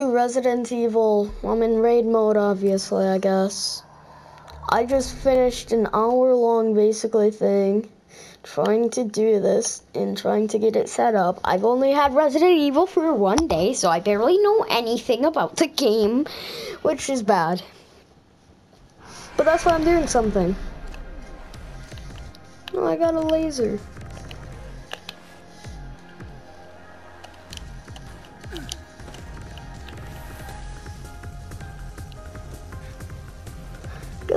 Resident Evil. I'm in raid mode, obviously, I guess. I just finished an hour long, basically, thing trying to do this and trying to get it set up. I've only had Resident Evil for one day, so I barely know anything about the game, which is bad. But that's why I'm doing something. Oh, I got a laser.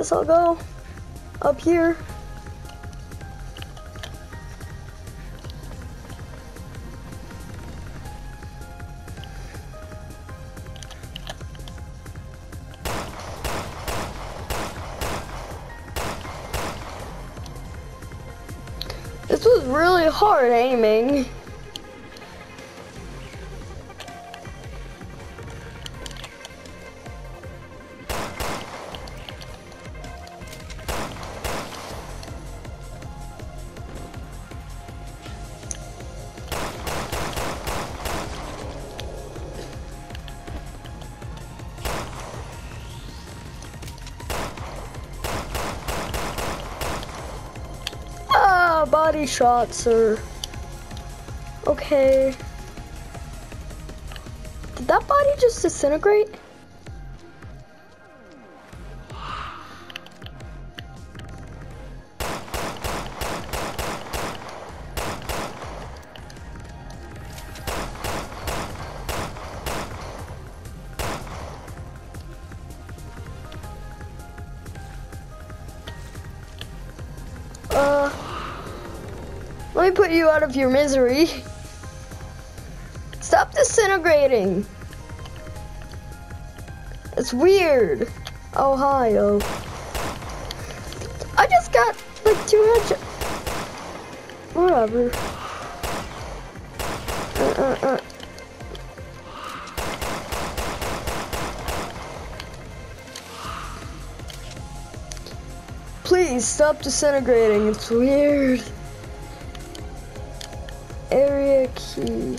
Guess I'll go up here. This was really hard aiming. Ah, body shot, sir. Okay. Did that body just disintegrate? Let me put you out of your misery. Stop disintegrating. It's weird. Ohio. oh. I just got like two headshots. Whatever. Uh, uh, uh. Please stop disintegrating. It's weird. Area key.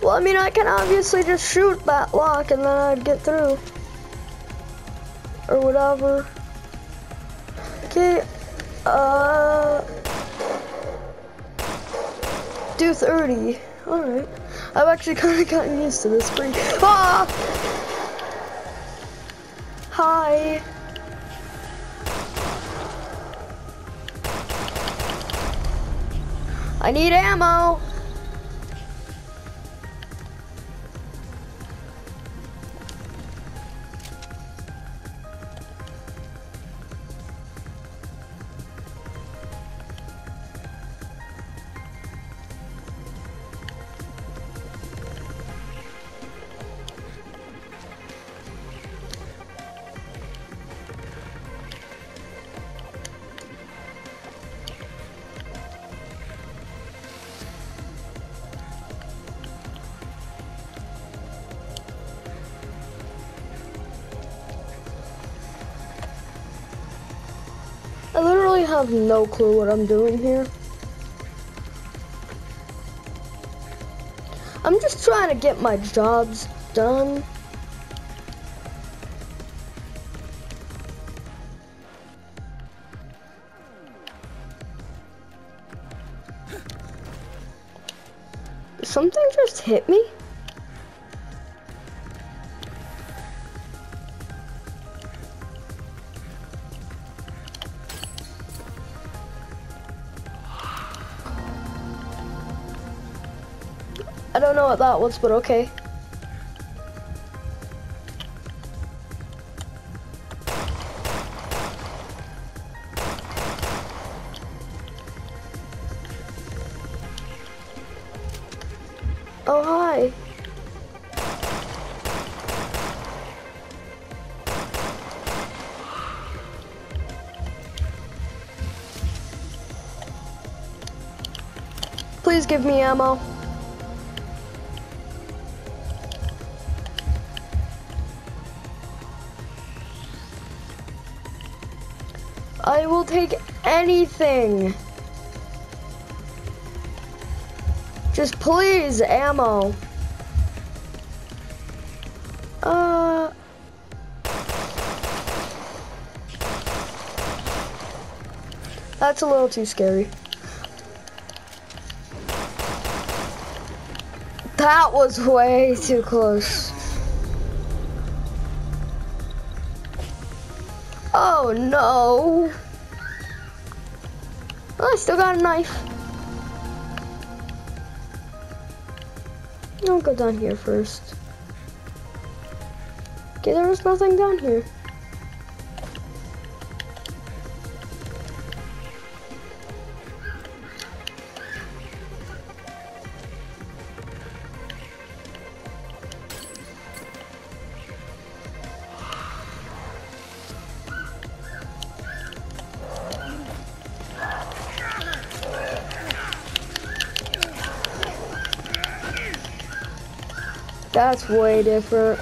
Well, I mean, I can obviously just shoot that lock and then I'd get through. Or whatever. Okay. Uh. Do 30. Alright. I've actually kind of gotten used to this pretty. Ah! Hi. I need ammo. Have no clue what I'm doing here. I'm just trying to get my jobs done. Something just hit me? I don't know what that was, but okay. Oh, hi. Please give me ammo. I will take anything. Just please, ammo. Uh. That's a little too scary. That was way too close. Oh no. Oh, I still got a knife. I'll go down here first. Okay, there was nothing down here. That's way different.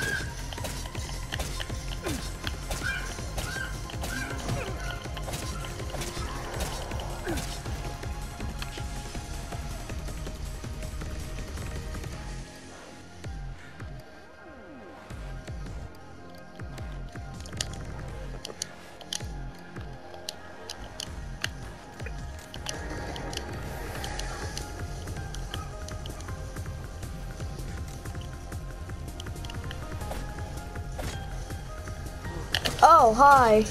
Oh, hi.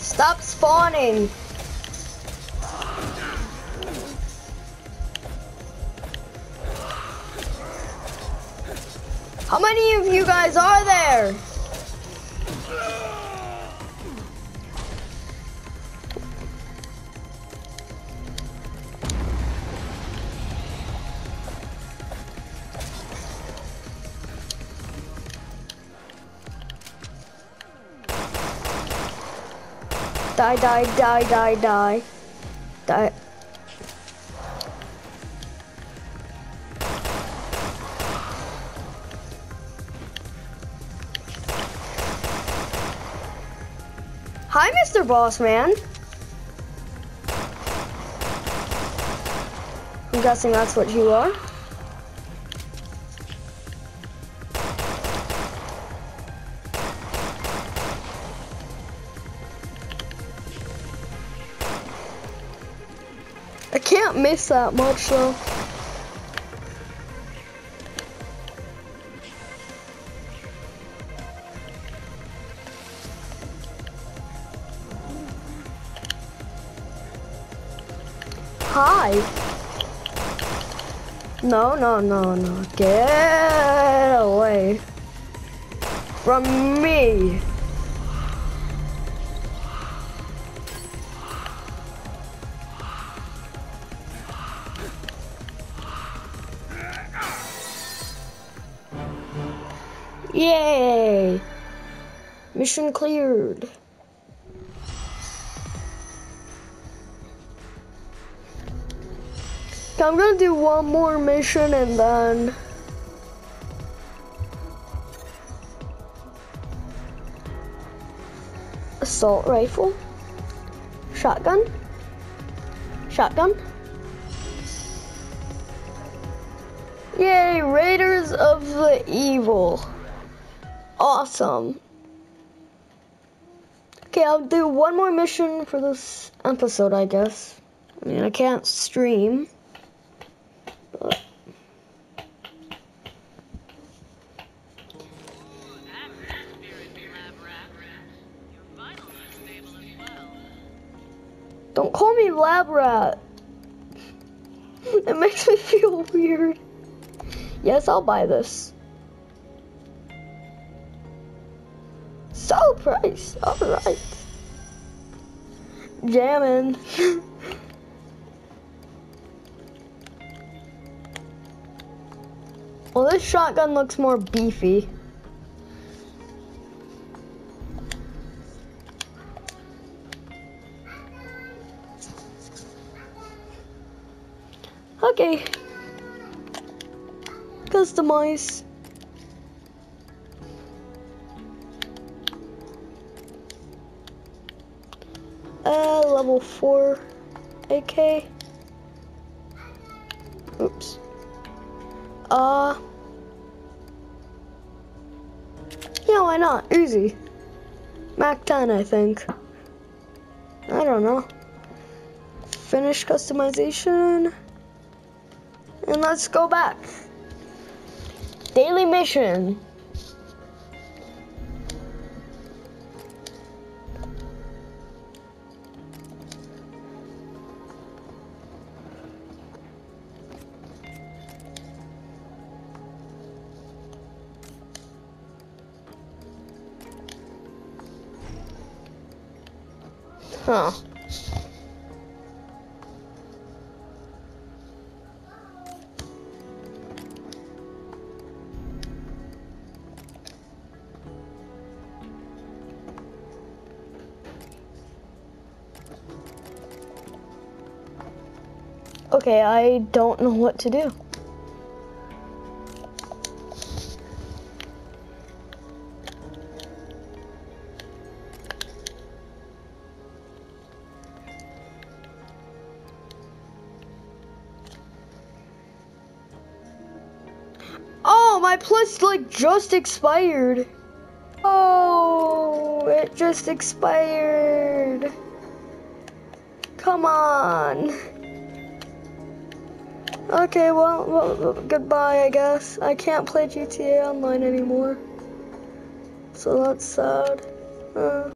Stop spawning. How many of you guys are there? Die, die, die, die, die. Die. Mr. Boss Man. I'm guessing that's what you are. I can't miss that much though. Hi. No, no, no, no. Get away from me. Yay! Mission cleared. I'm gonna do one more mission and then assault rifle, shotgun, shotgun. Yay, Raiders of the Evil. Awesome. Okay, I'll do one more mission for this episode, I guess. I mean, I can't stream. Me lab rat. It makes me feel weird. Yes, I'll buy this. So price. Alright. Jamming. well, this shotgun looks more beefy. Okay. Customize. Uh, level 4 AK. Oops. Uh. Yeah, why not? Easy. Mac 10, I think. I don't know. Finish customization. And let's go back. Daily mission. Huh. Okay, I don't know what to do. Oh, my plus like just expired. Oh, it just expired. Come on. Okay, well, well, goodbye, I guess. I can't play GTA Online anymore. So that's sad. Uh.